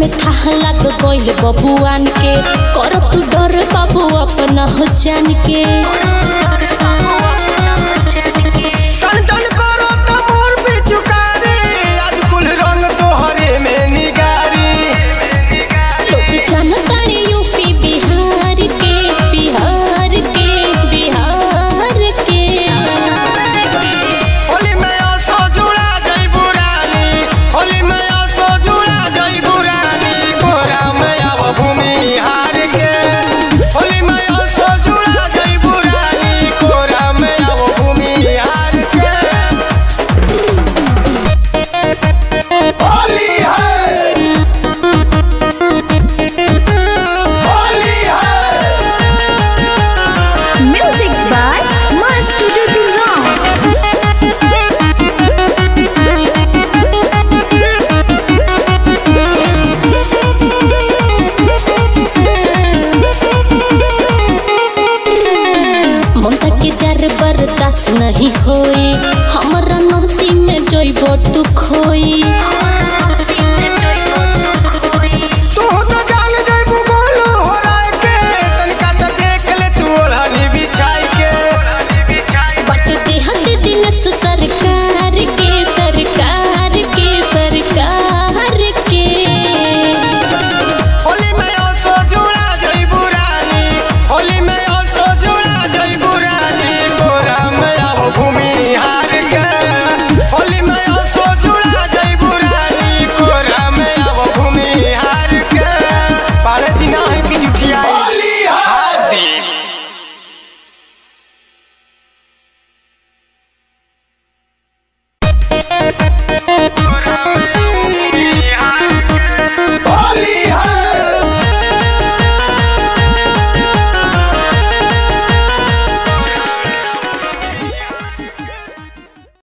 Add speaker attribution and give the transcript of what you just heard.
Speaker 1: में थाह लग गइल बबुआन के कर तू डर बाबू अपना हो जान के
Speaker 2: नहीं होई। हमरा नौती में जइब तू खोई